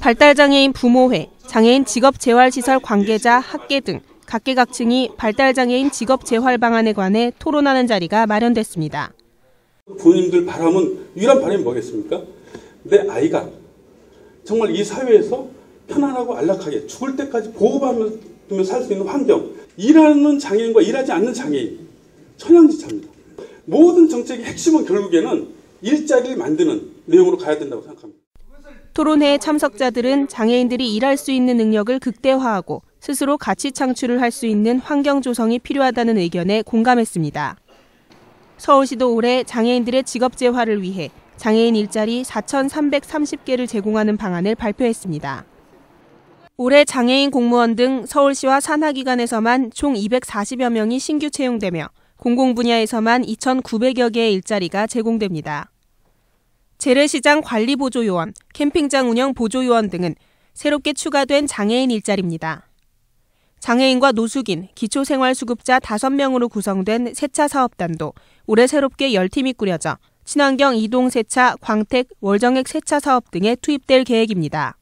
발달장애인 부모회, 장애인 직업재활시설 관계자, 학계 등 각계각층이 발달장애인 직업재활 방안에 관해 토론하는 자리가 마련됐습니다. 부모님들 바람은 유일한 바람이 뭐겠습니까? 내 아이가 정말 이 사회에서 편안하고 안락하게 죽을 때까지 보호받으며 살 수 있는 환경, 일하는 장애인과 일하지 않는 장애인, 천양지차입니다. 모든 정책의 핵심은 결국에는 일자리를 만드는 내용으로 가야 된다고 생각합니다. 토론회 참석자들은 장애인들이 일할 수 있는 능력을 극대화하고 스스로 가치 창출을 할 수 있는 환경 조성이 필요하다는 의견에 공감했습니다. 서울시도 올해 장애인들의 직업 재활을 위해 장애인 일자리 4,330개를 제공하는 방안을 발표했습니다. 올해 장애인 공무원 등 서울시와 산하기관에서만 총 240여 명이 신규 채용되며 공공 분야에서만 2,900여 개의 일자리가 제공됩니다. 재래시장 관리보조요원, 캠핑장 운영 보조요원 등은 새롭게 추가된 장애인 일자리입니다. 장애인과 노숙인, 기초생활수급자 5명으로 구성된 세차 사업단도 올해 새롭게 10팀이 꾸려져 친환경 이동 세차, 광택, 월정액 세차 사업 등에 투입될 계획입니다.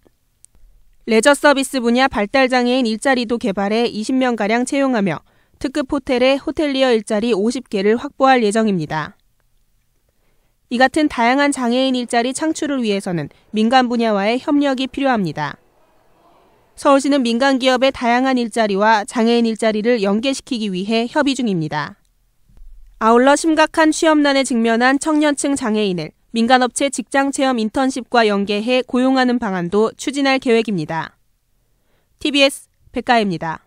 레저 서비스 분야 발달 장애인 일자리도 개발해 20명가량 채용하며 특급 호텔에 호텔리어 일자리 50개를 확보할 예정입니다. 이 같은 다양한 장애인 일자리 창출을 위해서는 민간 분야와의 협력이 필요합니다. 서울시는 민간 기업의 다양한 일자리와 장애인 일자리를 연계시키기 위해 협의 중입니다. 아울러 심각한 취업난에 직면한 청년층 장애인을 민간업체 직장 체험 인턴십과 연계해 고용하는 방안도 추진할 계획입니다. TBS 백가입니다.